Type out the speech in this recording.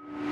you